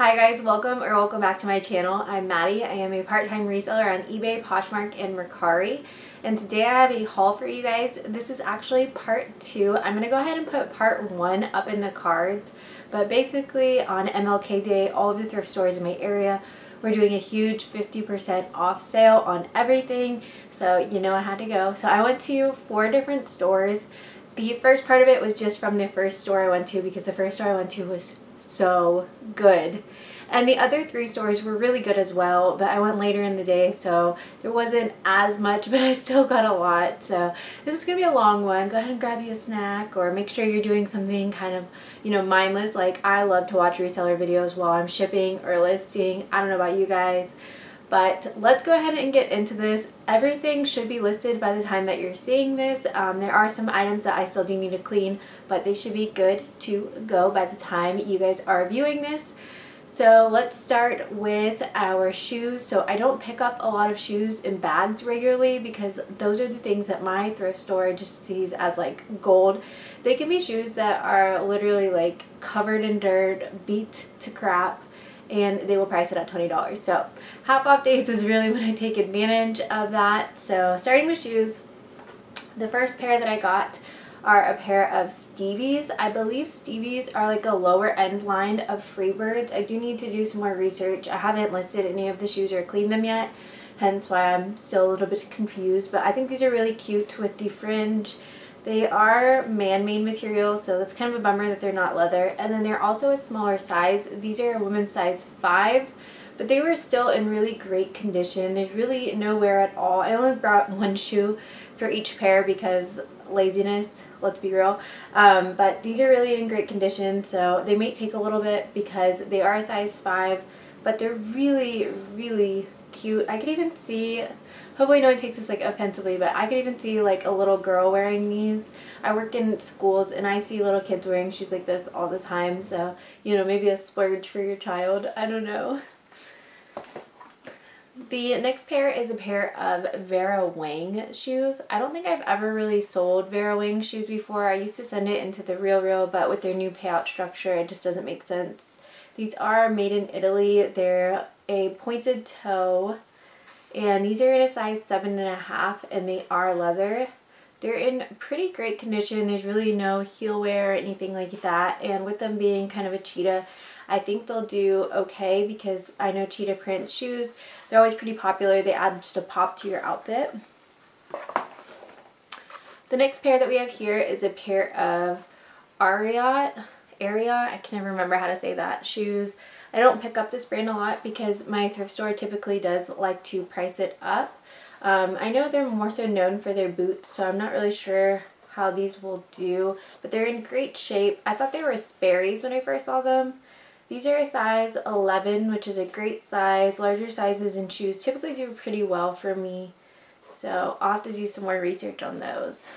Hi guys, welcome or welcome back to my channel. I'm Maddy. I am a part-time reseller on eBay, Poshmark, and Mercari. And today I have a haul for you guys. This is actually part two. I'm going to go ahead and put part one up in the cards. But basically on MLK Day, all of the thrift stores in my area we're doing a huge 50% off sale on everything. So you know I had to go. So I went to four different stores. The first part of it was just from the first store I went to because the first store I went to was so good. And the other three stores were really good as well, but I went later in the day, so there wasn't as much, but I still got a lot. So this is going to be a long one. Go ahead and grab you a snack or make sure you're doing something kind of, you know, mindless. Like I love to watch reseller videos while I'm shipping or listing. I don't know about you guys. But let's go ahead and get into this. Everything should be listed by the time that you're seeing this. Um, there are some items that I still do need to clean, but they should be good to go by the time you guys are viewing this. So let's start with our shoes. So I don't pick up a lot of shoes in bags regularly because those are the things that my thrift store just sees as like gold. They can be shoes that are literally like covered in dirt, beat to crap, and they will price it at $20. So half off days is really when I take advantage of that. So starting with shoes, the first pair that I got are a pair of Stevies. I believe Stevies are like a lower end line of Freebirds. I do need to do some more research. I haven't listed any of the shoes or cleaned them yet, hence why I'm still a little bit confused. But I think these are really cute with the fringe they are man-made materials, so that's kind of a bummer that they're not leather. And then they're also a smaller size. These are a women's size 5, but they were still in really great condition. There's really no wear at all. I only brought one shoe for each pair because laziness, let's be real. Um, but these are really in great condition, so they may take a little bit because they are a size 5, but they're really, really cute. I could even see hopefully no one takes this like offensively, but I could even see like a little girl wearing these. I work in schools and I see little kids wearing shoes like this all the time. So, you know, maybe a splurge for your child. I don't know. The next pair is a pair of Vera Wang shoes. I don't think I've ever really sold Vera Wang shoes before. I used to send it into the Real Real, but with their new payout structure, it just doesn't make sense. These are made in Italy. They're a pointed toe and these are in a size seven and a half and they are leather. They're in pretty great condition. There's really no heel wear or anything like that. And with them being kind of a cheetah, I think they'll do okay because I know cheetah print shoes, they're always pretty popular. They add just a pop to your outfit. The next pair that we have here is a pair of Ariat, Ariat, I can never remember how to say that, shoes. I don't pick up this brand a lot because my thrift store typically does like to price it up. Um, I know they're more so known for their boots, so I'm not really sure how these will do, but they're in great shape. I thought they were Sperry's when I first saw them. These are a size 11, which is a great size. Larger sizes and shoes typically do pretty well for me, so I'll have to do some more research on those.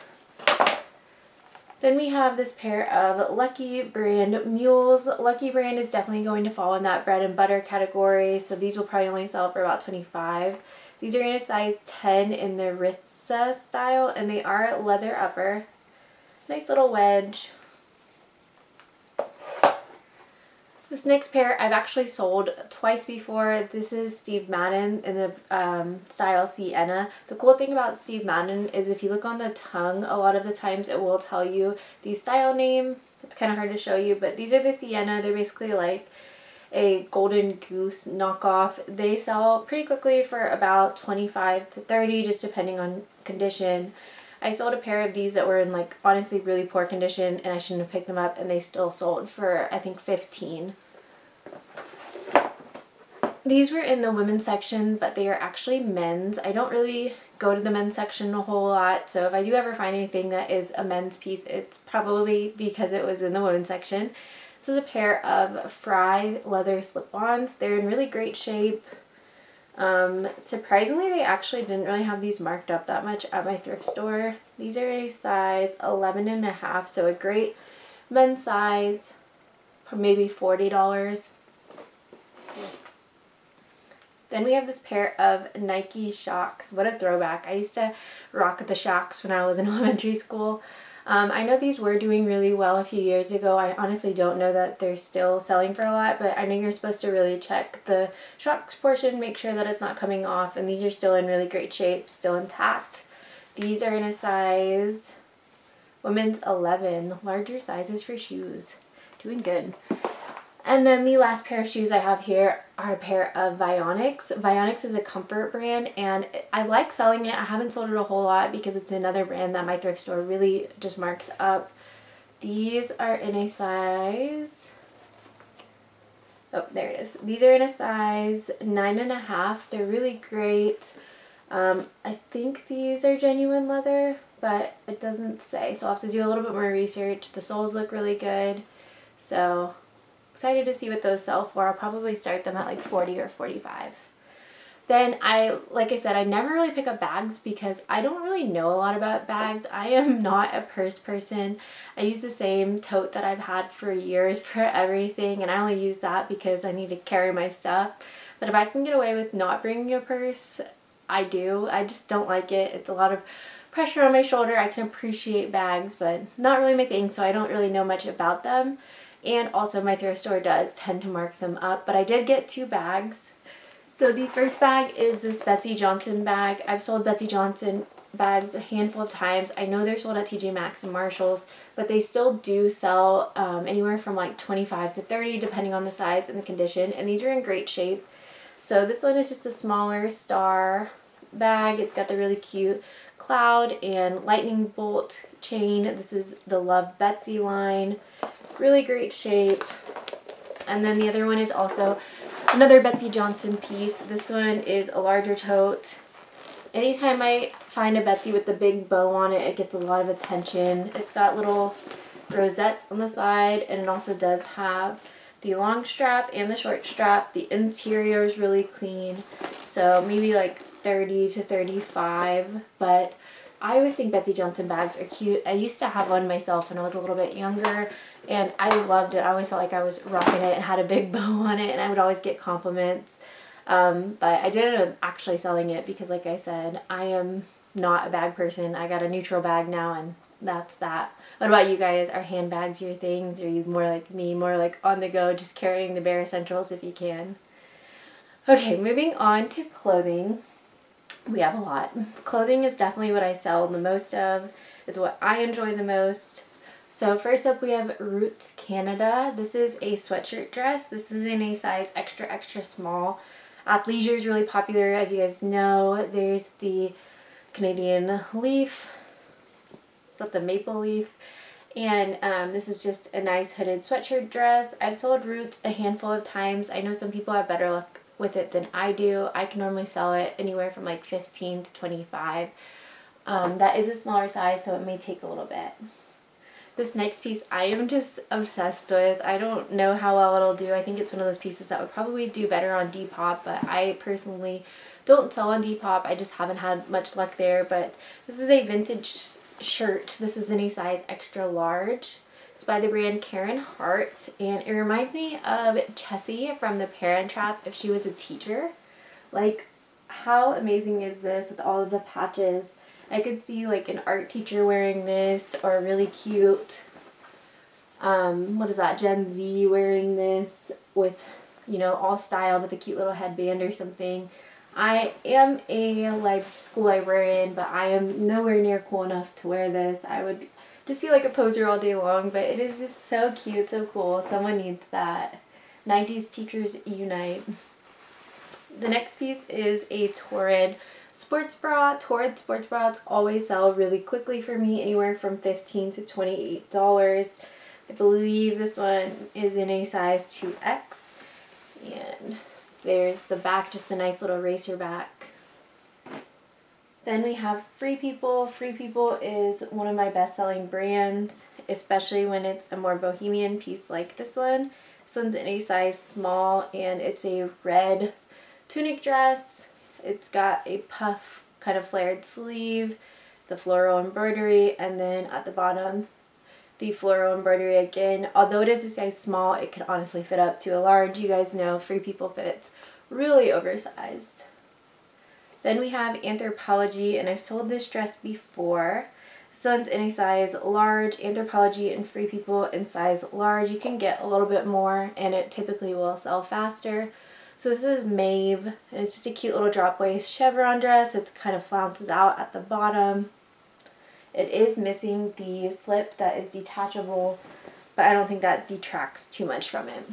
Then we have this pair of Lucky Brand mules. Lucky Brand is definitely going to fall in that bread and butter category, so these will probably only sell for about 25 These are in a size 10 in the Ritza style, and they are leather upper. Nice little wedge. This next pair I've actually sold twice before. This is Steve Madden in the um, style Sienna. The cool thing about Steve Madden is if you look on the tongue, a lot of the times it will tell you the style name. It's kind of hard to show you, but these are the Sienna. They're basically like a golden goose knockoff. They sell pretty quickly for about 25 to 30 just depending on condition. I sold a pair of these that were in like honestly really poor condition and I shouldn't have picked them up and they still sold for I think 15 these were in the women's section, but they are actually men's. I don't really go to the men's section a whole lot, so if I do ever find anything that is a men's piece, it's probably because it was in the women's section. This is a pair of Frye leather slip-ons. They're in really great shape. Um, surprisingly, they actually didn't really have these marked up that much at my thrift store. These are a size 11 and a half, so a great men's size, for maybe $40. Then we have this pair of Nike Shox. What a throwback. I used to rock at the Shox when I was in elementary school. Um, I know these were doing really well a few years ago. I honestly don't know that they're still selling for a lot, but I know you're supposed to really check the shocks portion, make sure that it's not coming off, and these are still in really great shape, still intact. These are in a size women's 11, larger sizes for shoes. Doing good. And then the last pair of shoes I have here are a pair of Vionics. Vionics is a comfort brand and I like selling it. I haven't sold it a whole lot because it's another brand that my thrift store really just marks up. These are in a size, oh there it is. These are in a size nine and a half. They're really great. Um, I think these are genuine leather, but it doesn't say. So I'll have to do a little bit more research. The soles look really good. So excited to see what those sell for. I'll probably start them at like 40 or 45. Then I, like I said, I never really pick up bags because I don't really know a lot about bags. I am not a purse person. I use the same tote that I've had for years for everything and I only use that because I need to carry my stuff. But if I can get away with not bringing a purse, I do. I just don't like it. It's a lot of pressure on my shoulder. I can appreciate bags, but not really my thing, so I don't really know much about them. And also my thrift store does tend to mark them up, but I did get two bags. So the first bag is this Betsey Johnson bag. I've sold Betsey Johnson bags a handful of times. I know they're sold at TJ Maxx and Marshalls, but they still do sell um, anywhere from like 25 to 30 depending on the size and the condition, and these are in great shape. So this one is just a smaller star bag. It's got the really cute cloud and lightning bolt chain. This is the Luv Betsey line. Really great shape. And then the other one is also another Betsey Johnson piece. This one is a larger tote. Anytime I find a Betsey with the big bow on it, it gets a lot of attention. It's got little rosettes on the side and it also does have the long strap and the short strap. The interior is really clean. So maybe like 30 to 35, but I always think Betsey Johnson bags are cute. I used to have one myself when I was a little bit younger and I loved it. I always felt like I was rocking it and had a big bow on it and I would always get compliments. Um, but I did end up actually selling it because like I said, I am not a bag person. I got a neutral bag now and that's that. What about you guys? Are handbags your thing? Are you more like me, more like on the go, just carrying the bare essentials if you can? Okay, moving on to clothing. We have a lot. Clothing is definitely what I sell the most of. It's what I enjoy the most. So first up we have Roots Canada. This is a sweatshirt dress. This is in a size extra extra small. Athleisure is really popular as you guys know. There's the Canadian leaf. Is that the maple leaf? And um, this is just a nice hooded sweatshirt dress. I've sold Roots a handful of times. I know some people have better luck with it than I do. I can normally sell it anywhere from like 15 to 25. Um, that is a smaller size, so it may take a little bit. This next piece I am just obsessed with. I don't know how well it'll do. I think it's one of those pieces that would probably do better on Depop, but I personally don't sell on Depop. I just haven't had much luck there, but this is a vintage shirt. This is in a size extra large. It's by the brand Karen Hart, and it reminds me of Chessy from The Parent Trap if she was a teacher. Like, how amazing is this with all of the patches? I could see like an art teacher wearing this or really cute, um, what is that, Gen Z wearing this with, you know, all styled with a cute little headband or something. I am a like school librarian, but I am nowhere near cool enough to wear this. I would just feel like a poser all day long, but it is just so cute, so cool. Someone needs that. 90s Teachers Unite. The next piece is a Torrid sports bra. Torrid sports bras always sell really quickly for me, anywhere from 15 to $28. I believe this one is in a size 2X. And there's the back, just a nice little racer back. Then we have Free People. Free People is one of my best-selling brands, especially when it's a more bohemian piece like this one. This one's in a size small and it's a red tunic dress. It's got a puff kind of flared sleeve, the floral embroidery, and then at the bottom the floral embroidery again. Although it is a size small, it could honestly fit up to a large. You guys know Free People fits really oversized. Then we have Anthropologie, and I've sold this dress before. This one's in a size large, Anthropologie and Free People in size large. You can get a little bit more and it typically will sell faster. So this is Maeve and it's just a cute little drop waist chevron dress. It kind of flounces out at the bottom. It is missing the slip that is detachable, but I don't think that detracts too much from it.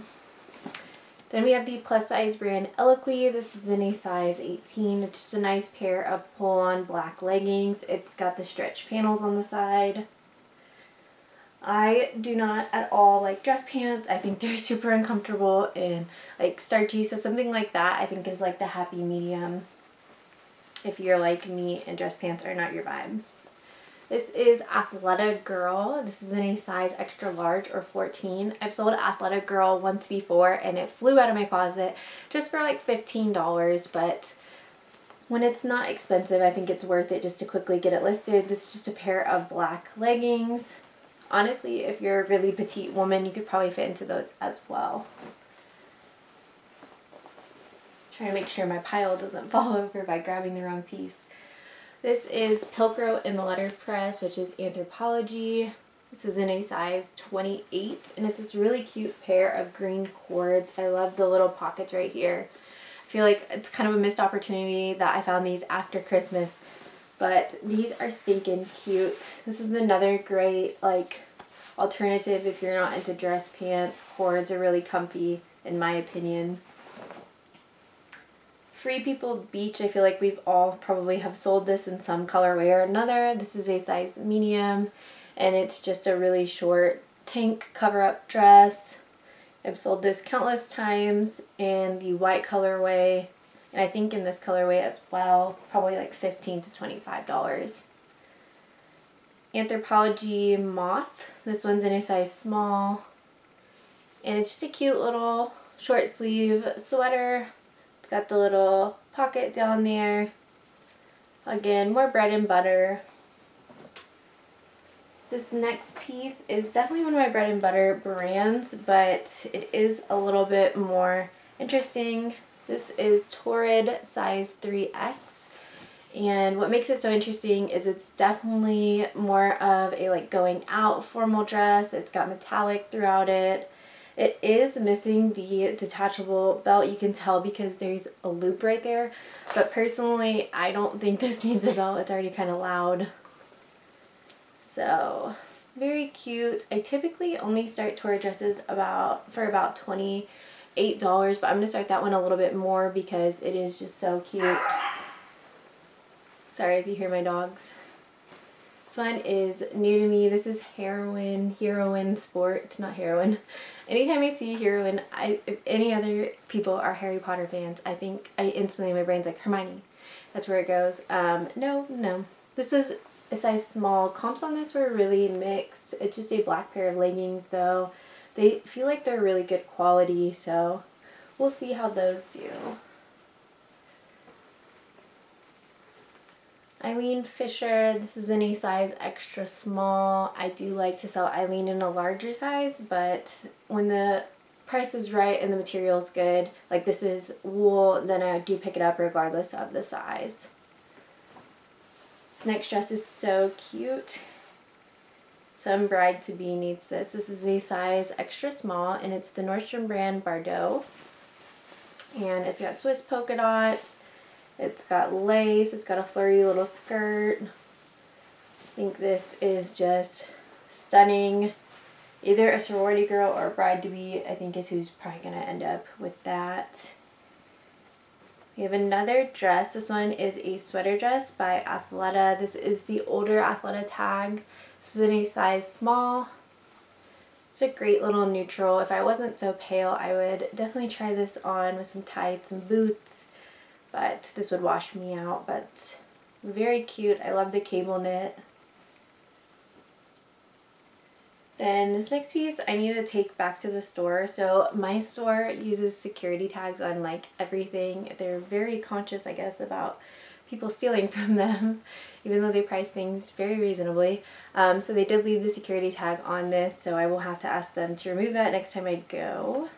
Then we have the plus size brand Eloquii. This is in a size 18. It's just a nice pair of pull-on black leggings. It's got the stretch panels on the side. I do not at all like dress pants. I think they're super uncomfortable and like starchy. So something like that I think is like the happy medium if you're like me and dress pants are not your vibe. This is Athleta Girl. This is in a size extra large or 14. I've sold Athleta Girl once before and it flew out of my closet just for like $15 but when it's not expensive I think it's worth it just to quickly get it listed. This is just a pair of black leggings. Honestly if you're a really petite woman you could probably fit into those as well. Trying to make sure my pile doesn't fall over by grabbing the wrong piece. This is Pilcro in the letterpress, which is Anthropologie. This is in a size 28, and it's this really cute pair of green cords. I love the little pockets right here. I feel like it's kind of a missed opportunity that I found these after Christmas, but these are stinking cute. This is another great, like, alternative if you're not into dress pants. Cords are really comfy, in my opinion. Free People Beach, I feel like we've all probably have sold this in some colorway or another. This is a size medium and it's just a really short tank cover-up dress. I've sold this countless times in the white colorway and I think in this colorway as well, probably like 15 to $25. Anthropologie Moth. This one's in a size small. And it's just a cute little short sleeve sweater got the little pocket down there. Again, more bread and butter. This next piece is definitely one of my bread and butter brands, but it is a little bit more interesting. This is Torrid size 3X. And what makes it so interesting is it's definitely more of a like going out formal dress. It's got metallic throughout it. It is missing the detachable belt. You can tell because there's a loop right there. But personally, I don't think this needs a belt. It's already kind of loud. So, very cute. I typically only start tour dresses about for about $28, but I'm going to start that one a little bit more because it is just so cute. Sorry if you hear my dogs. This one is new to me. This is Heroine, Heroine Sport, not Heroine. Anytime I see Heroine, I, if any other people are Harry Potter fans, I think, I instantly, my brain's like, Hermione. That's where it goes. Um, no, no. This is a size small. Comps on this were really mixed. It's just a black pair of leggings though. They feel like they're really good quality, so we'll see how those do. Eileen Fisher, this is in a size extra small. I do like to sell Eileen in a larger size, but when the price is right and the material is good, like this is wool, then I do pick it up regardless of the size. This next dress is so cute. Some bride-to-be needs this. This is a size extra small, and it's the Nordstrom brand Bardot. And it's got Swiss polka dots, it's got lace. It's got a flirty little skirt. I think this is just stunning. Either a sorority girl or a bride-to-be, I think is who's probably going to end up with that. We have another dress. This one is a sweater dress by Athleta. This is the older Athleta tag. This is in a size small. It's a great little neutral. If I wasn't so pale, I would definitely try this on with some tights and boots but this would wash me out but very cute. I love the cable knit. Then this next piece I need to take back to the store. So my store uses security tags on like everything. They're very conscious I guess about people stealing from them even though they price things very reasonably. Um, so they did leave the security tag on this so I will have to ask them to remove that next time I go.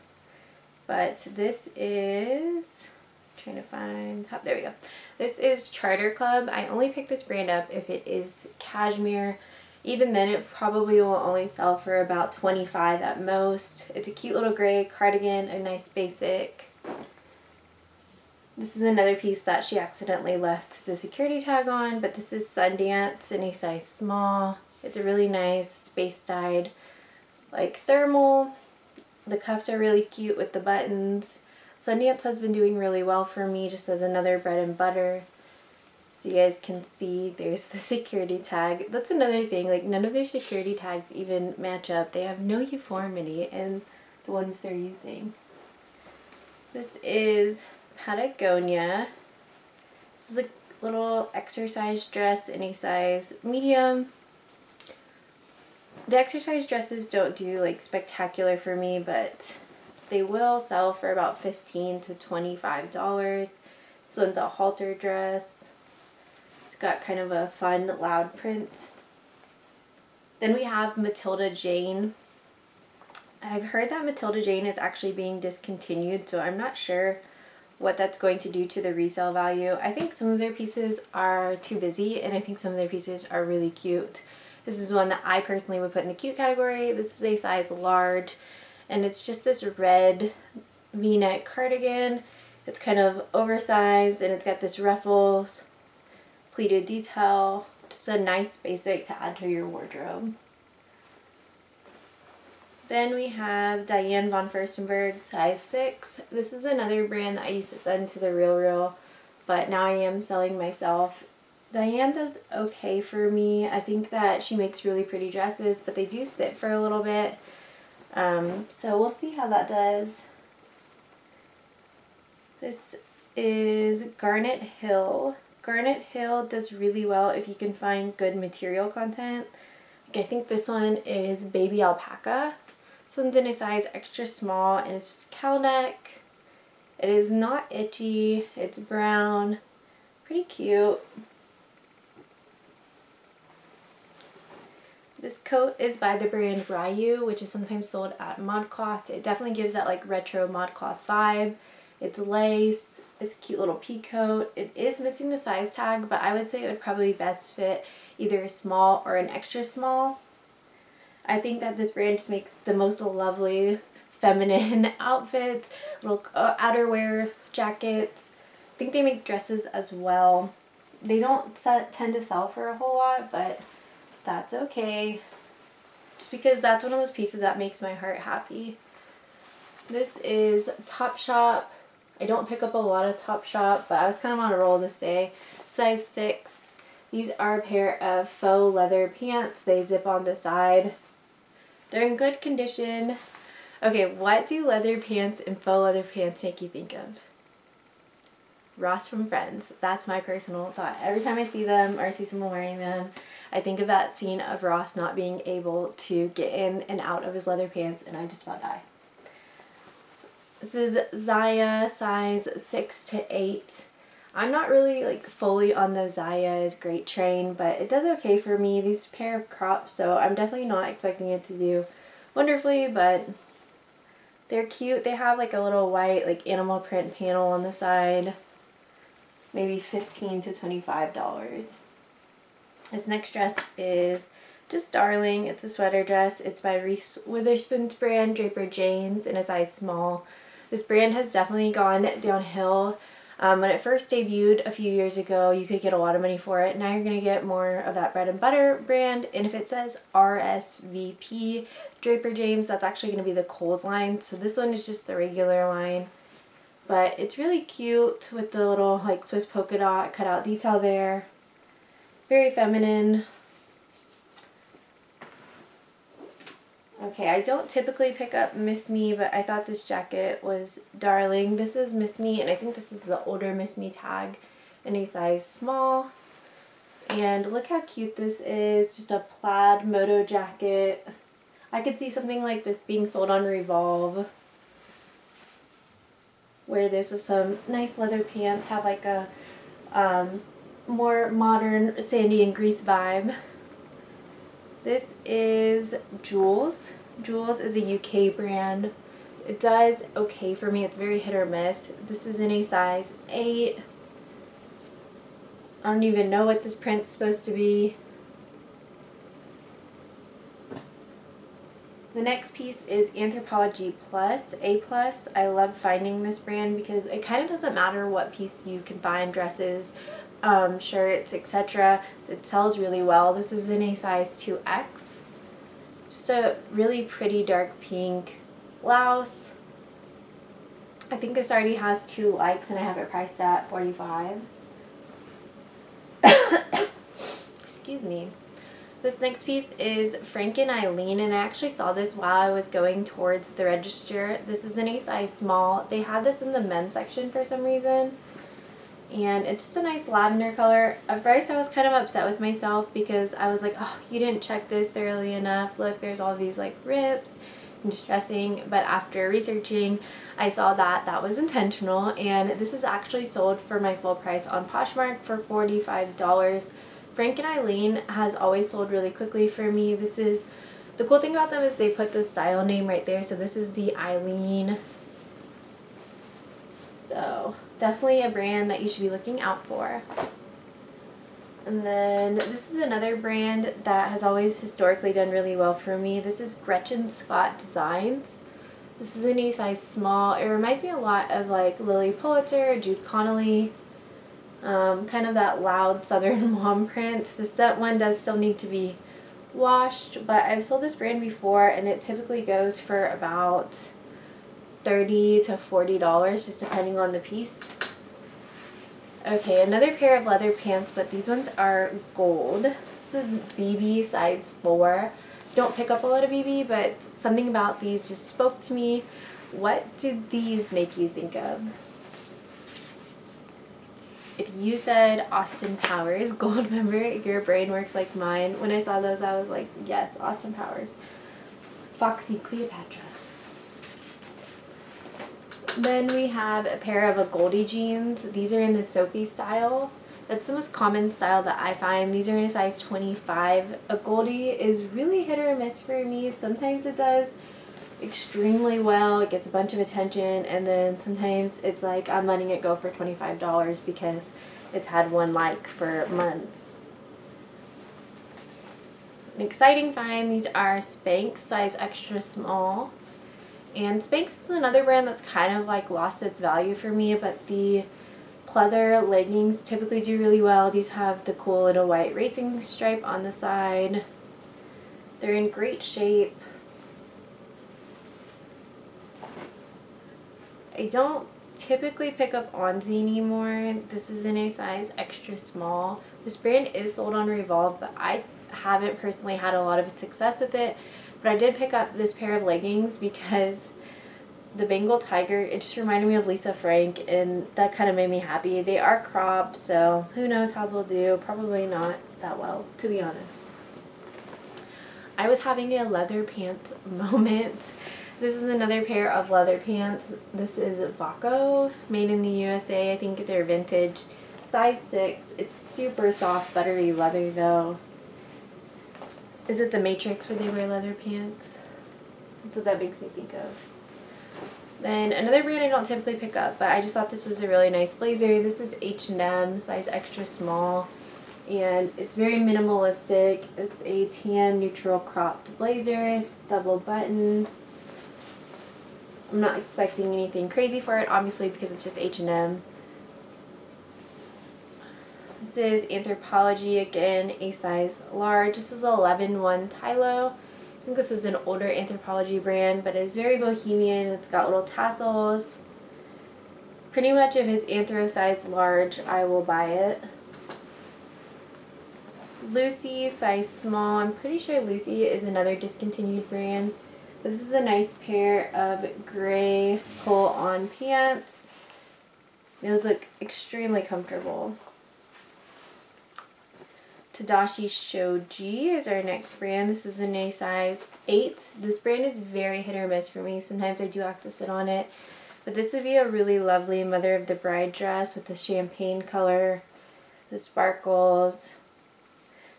But this is trying to find top there we go this is charter club i only picked this brand up if it is cashmere Even then it probably will only sell for about 25 at most. It's a cute little gray cardigan, a nice basic. This is another piece that she accidentally left the security tag on, but this is Sundance in a size small. It's a really nice space dyed like thermal. The cuffs are really cute with the buttons. Sundance has been doing really well for me just as another bread and butter. So you guys can see there's the security tag. That's another thing, like none of their security tags even match up. They have no uniformity in the ones they're using. This is Patagonia. This is a little exercise dress in a size medium. The exercise dresses don't do like spectacular for me, but they will sell for about 15 to $25. This one's a halter dress. It's got kind of a fun loud print. Then we have Matilda Jane. I've heard that Matilda Jane is actually being discontinued, so I'm not sure what that's going to do to the resale value. I think some of their pieces are too busy and I think some of their pieces are really cute. This is one that I personally would put in the cute category. This is a size large and it's just this red v-neck cardigan. It's kind of oversized and it's got this ruffles, pleated detail. Just a nice basic to add to your wardrobe. Then we have Diane von Furstenberg size 6. This is another brand that I used to send to the Real Real, but now I am selling myself. Diane does okay for me. I think that she makes really pretty dresses, but they do sit for a little bit. Um, so we'll see how that does. This is Garnet Hill. Garnet Hill does really well if you can find good material content. I think this one is Baby Alpaca. This one's in a size extra small and it's cow neck. It is not itchy. It's brown. Pretty cute. This coat is by the brand Ryu, which is sometimes sold at ModCloth. It definitely gives that like retro ModCloth vibe. It's lace. It's a cute little pea coat. It is missing the size tag, but I would say it would probably best fit either a small or an extra small. I think that this brand just makes the most lovely feminine outfits, little uh, outerwear jackets. I think they make dresses as well. They don't set, tend to sell for a whole lot, but that's okay. Just because that's one of those pieces that makes my heart happy. This is Topshop. I don't pick up a lot of Topshop, but I was kind of on a roll this day. Size 6. These are a pair of faux leather pants. They zip on the side. They're in good condition. Okay, what do leather pants and faux leather pants make you think of? Ross from Friends. That's my personal thought. Every time I see them or see someone wearing them, I think of that scene of Ross not being able to get in and out of his leather pants and I just about die. This is Zyia size 6 to 8. I'm not really like fully on the Zyia's great train, but it does okay for me. These pair of crops, so I'm definitely not expecting it to do wonderfully, but they're cute. They have like a little white like animal print panel on the side. Maybe 15 to $25. This next dress is just darling. It's a sweater dress. It's by Reese Witherspoon's brand, Draper James, in a size small. This brand has definitely gone downhill um, when it first debuted a few years ago, you could get a lot of money for it. Now you're going to get more of that bread and butter brand. And if it says RSVP Draper James, that's actually going to be the Kohl's line. So this one is just the regular line. But it's really cute with the little like Swiss polka dot cutout detail there. Very feminine. Okay, I don't typically pick up Miss Me, but I thought this jacket was darling. This is Miss Me, and I think this is the older Miss Me tag in a size small. And look how cute this is. Just a plaid moto jacket. I could see something like this being sold on Revolve. Wear this with some nice leather pants. Have like a um, more modern sandy and grease vibe. This is Joules. Joules is a UK brand. It does okay for me. It's very hit or miss. This is in a size 8. I don't even know what this print's supposed to be. The next piece is Anthropologie Plus, A+. Plus. I love finding this brand because it kind of doesn't matter what piece you can find, dresses, um, shirts, etc. It sells really well. This is in a size 2X. Just a really pretty dark pink blouse. I think this already has two likes and I have it priced at 45 Excuse me. This next piece is Frank and Eileen, and I actually saw this while I was going towards the register. This is an a size small. They had this in the men's section for some reason, and it's just a nice lavender color. At first I was kind of upset with myself because I was like, oh, you didn't check this thoroughly enough. Look, there's all these like rips and distressing, but after researching, I saw that that was intentional, and this is actually sold for my full price on Poshmark for $45 Frank and Eileen has always sold really quickly for me. This is, the cool thing about them is they put the style name right there. So this is the Eileen. So definitely a brand that you should be looking out for. And then this is another brand that has always historically done really well for me. This is Gretchen Scott Designs. This is in a size small. It reminds me a lot of like Lilly Pulitzer, Jude Connally, um, kind of that loud southern mom print. The step one does still need to be washed, but I've sold this brand before and it typically goes for about 30 to $40 just depending on the piece. Okay, another pair of leather pants, but these ones are gold. This is BB size 4. Don't pick up a lot of BB, but something about these just spoke to me. What did these make you think of? If you said Austin Powers, Goldmember, your brain works like mine. When I saw those, I was like, yes, Austin Powers. Foxy Cleopatra. Then we have a pair of AGOLDE jeans. These are in the Sophie style. That's the most common style that I find. These are in a size 25. AGOLDE is really hit or miss for me. Sometimes it does extremely well. It gets a bunch of attention and then sometimes it's like I'm letting it go for $25 because it's had one like for months. An exciting find, these are Spanx size extra small. And Spanx is another brand that's kind of like lost its value for me, but the pleather leggings typically do really well. These have the cool little white racing stripe on the side. They're in great shape. I don't typically pick up Onzie anymore. This is in a size extra small. This brand is sold on Revolve, but I haven't personally had a lot of success with it. But I did pick up this pair of leggings because the Bengal Tiger, it just reminded me of Lisa Frank and that kind of made me happy. They are cropped, so who knows how they'll do. Probably not that well, to be honest. I was having a leather pants moment this is another pair of leather pants. This is Vaco, made in the USA. I think they're vintage. Size 6. It's super soft, buttery leather though. Is it the Matrix where they wear leather pants? That's what that makes me think of. Then another brand I don't typically pick up, but I just thought this was a really nice blazer. This is H&M, size extra small. And it's very minimalistic. It's a tan neutral cropped blazer, double button. I'm not expecting anything crazy for it, obviously, because it's just H&M. This is Anthropologie, again, a size large. This is 11-1 Tylo. I think this is an older Anthropologie brand, but it's very bohemian. It's got little tassels. Pretty much if it's Anthro size large, I will buy it. Lucy, size small. I'm pretty sure Lucy is another discontinued brand. This is a nice pair of gray pull-on pants. Those look extremely comfortable. Tadashi Shoji is our next brand. This is in a size 8. This brand is very hit or miss for me. Sometimes I do have to sit on it. But this would be a really lovely Mother of the Bride dress with the champagne color, the sparkles.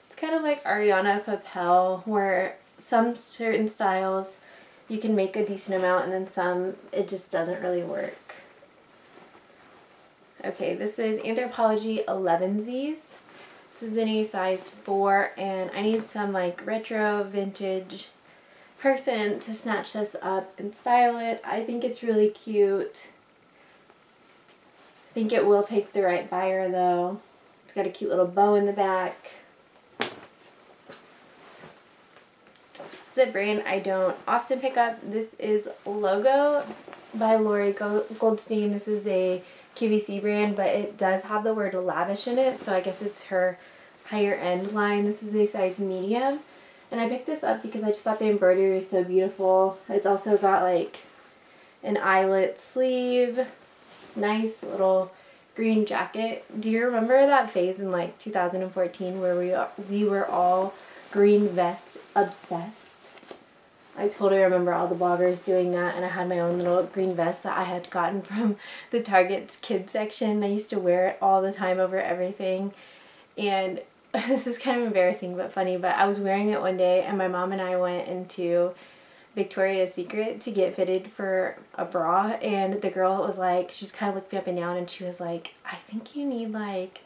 It's kind of like Adrianna Papell where some certain styles you can make a decent amount and then some it just doesn't really work. Okay, this is Anthropologie Elevenses. This is in a size 4 and I need some like retro vintage person to snatch this up and style it. I think it's really cute. I think it will take the right buyer though. It's got a cute little bow in the back. This is a brand I don't often pick up. This is Logo by Lori Goldstein. This is a QVC brand, but it does have the word lavish in it, so I guess it's her higher end line. This is a size medium. And I picked this up because I just thought the embroidery was so beautiful. It's also got like an eyelet sleeve, nice little green jacket. Do you remember that phase in like 2014 where we we were all green vest obsessed? I totally remember all the bloggers doing that and I had my own little green vest that I had gotten from the Target's kids section. I used to wear it all the time over everything and this is kind of embarrassing but funny but I was wearing it one day and my mom and I went into Victoria's Secret to get fitted for a bra and the girl was like she just kind of looked me up and down and she was like I think you need like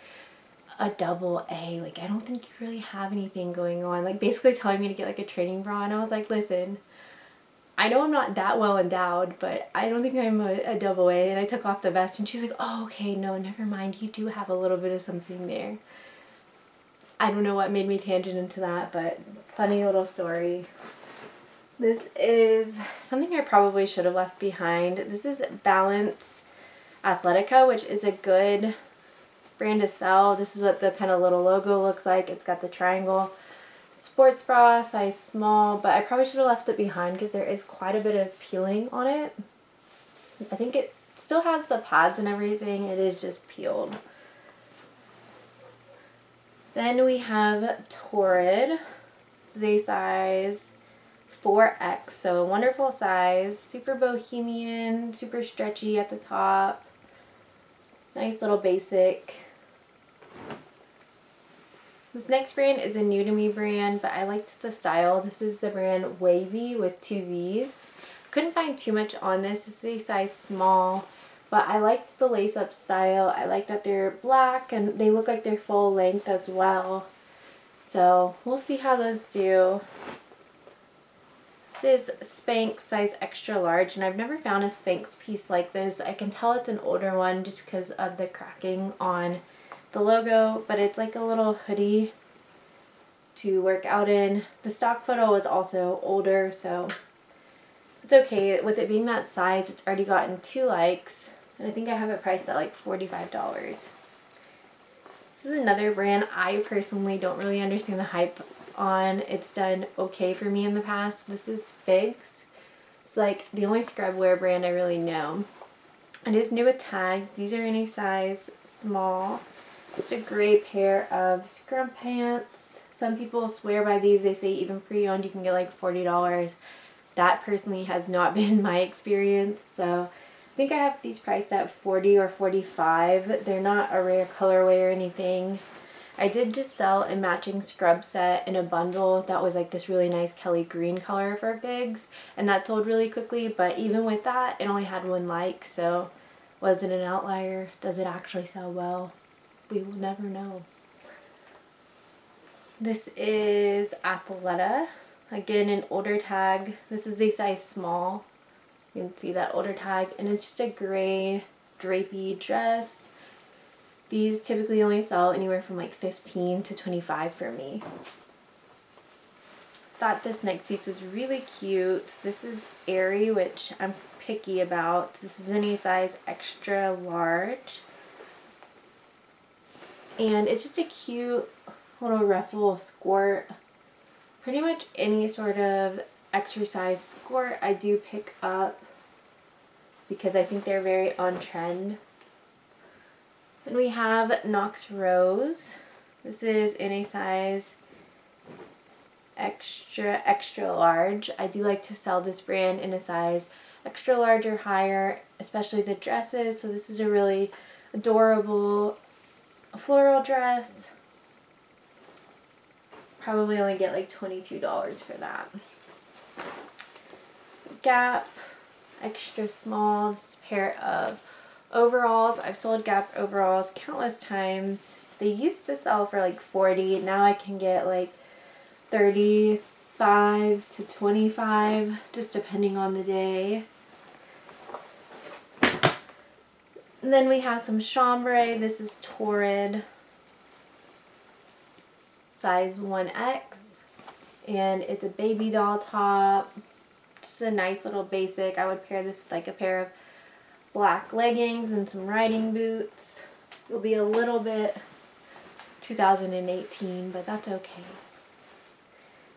a double A. Like, I don't think you really have anything going on. Like, basically telling me to get like a training bra. And I was like, listen, I know I'm not that well endowed, but I don't think I'm a, a double A. And I took off the vest and she's like, oh, okay, no, never mind. You do have a little bit of something there. I don't know what made me tangent into that, but funny little story. This is something I probably should have left behind. This is Balance Athletica, which is a good brand to sell. This is what the kind of little logo looks like. It's got the triangle sports bra, size small, but I probably should have left it behind because there is quite a bit of peeling on it. I think it still has the pads and everything. It is just peeled. Then we have Torrid. It's a size 4X, so a wonderful size. Super bohemian, super stretchy at the top. Nice little basic this next brand is a new to me brand, but I liked the style. This is the brand Wavy with two V's. Couldn't find too much on this. This is a size small, but I liked the lace up style. I like that they're black and they look like they're full length as well. So we'll see how those do. This is Spanx size extra large and I've never found a Spanx piece like this. I can tell it's an older one just because of the cracking on the logo, but it's like a little hoodie to work out in. The stock photo is also older, so it's okay. With it being that size, it's already gotten two likes, and I think I have it priced at like $45. This is another brand I personally don't really understand the hype on. It's done okay for me in the past. This is Figs. It's like the only scrub wear brand I really know. It is new with tags. These are in a size small. It's a gray pair of scrub pants. Some people swear by these. They say even pre-owned you can get like $40. That personally has not been my experience. So I think I have these priced at 40 or 45. They're not a rare colorway or anything. I did just sell a matching scrub set in a bundle that was like this really nice Kelly green color for Figs and that sold really quickly but even with that it only had one like so was it an outlier? Does it actually sell well? We will never know. This is Athleta. Again, an older tag. This is a size small. You can see that older tag. And it's just a gray drapey dress. These typically only sell anywhere from like 15 to 25 for me. Thought this next piece was really cute. This is Aerie, which I'm picky about. This is in a size extra large. And it's just a cute little ruffle skirt. Pretty much any sort of exercise skirt I do pick up because I think they're very on trend. And we have Knox Rose. This is in a size extra, extra large. I do like to sell this brand in a size extra large or higher, especially the dresses. So this is a really adorable a floral dress. Probably only get like $22 for that. Gap, extra smalls, pair of overalls. I've sold Gap overalls countless times. They used to sell for like 40 Now I can get like 30 5 to 25 just depending on the day. And then we have some chambray. This is Torrid size 1X and it's a baby doll top. Just a nice little basic. I would pair this with like a pair of black leggings and some riding boots. It'll be a little bit 2018, but that's okay.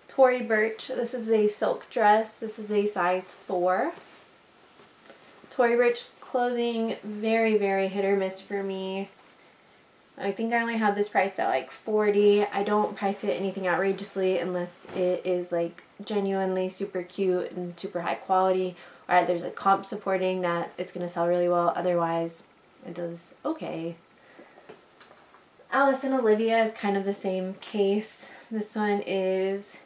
Tory Burch, this is a silk dress. This is a size 4. Tory Burch clothing, very, very hit or miss for me. I think I only have this priced at like 40 I don't price it anything outrageously unless it is like genuinely super cute and super high quality or there's a comp supporting that it's going to sell really well. Otherwise, it does okay. Alice and Olivia is kind of the same case. This one is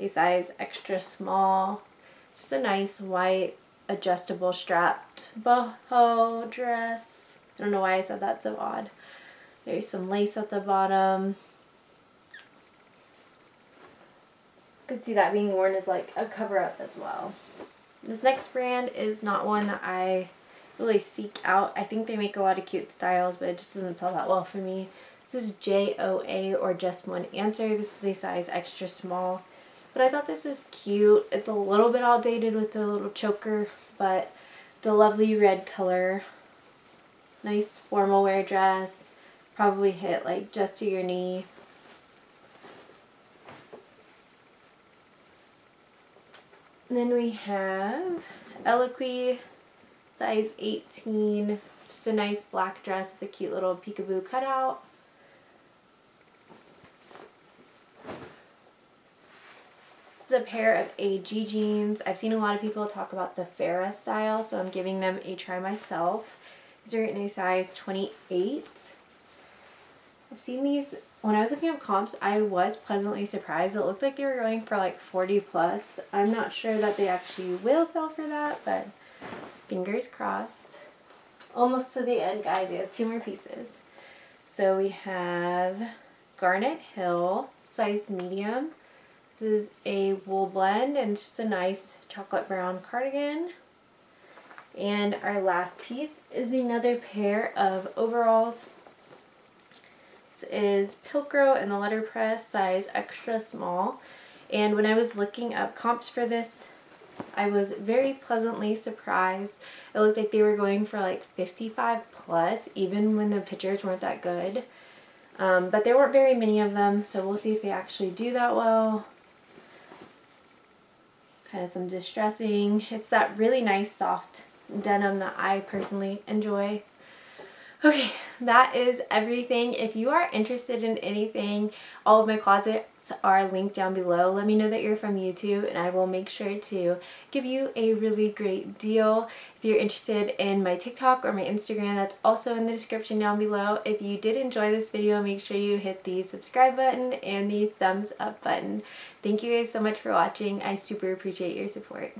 a size extra small. It's just a nice white adjustable strapped boho dress. I don't know why I said that so odd. There's some lace at the bottom. Could see that being worn as like a cover up as well. This next brand is not one that I really seek out. I think they make a lot of cute styles, but it just doesn't sell that well for me. This is JOA or Just One Answer. This is a size extra small. But I thought this is cute. It's a little bit outdated with the little choker, but the lovely red color. Nice formal wear dress. Probably hit like just to your knee. then we have Eloquii, size 18. Just a nice black dress with a cute little peekaboo cutout. This is a pair of AG jeans. I've seen a lot of people talk about the Farrah style, so I'm giving them a try myself. These are in a size 28. I've seen these when I was looking up comps, I was pleasantly surprised. It looked like they were going for like 40 plus. I'm not sure that they actually will sell for that, but fingers crossed. Almost to the end, guys. We have two more pieces. So we have Garnet Hill, size medium. This is a wool blend and just a nice chocolate brown cardigan. And our last piece is another pair of overalls This is Pilcro in the letterpress size extra small. And when I was looking up comps for this, I was very pleasantly surprised. It looked like they were going for like 55 plus, even when the pictures weren't that good. Um, but there weren't very many of them, so we'll see if they actually do that well. Kind of some distressing. It's that really nice soft denim that I personally enjoy. Okay, that is everything. If you are interested in anything, all of my closets are linked down below. Let me know that you're from YouTube and I will make sure to give you a really great deal. If you're interested in my TikTok or my Instagram, that's also in the description down below. If you did enjoy this video, make sure you hit the subscribe button and the thumbs up button. Thank you guys so much for watching. I super appreciate your support.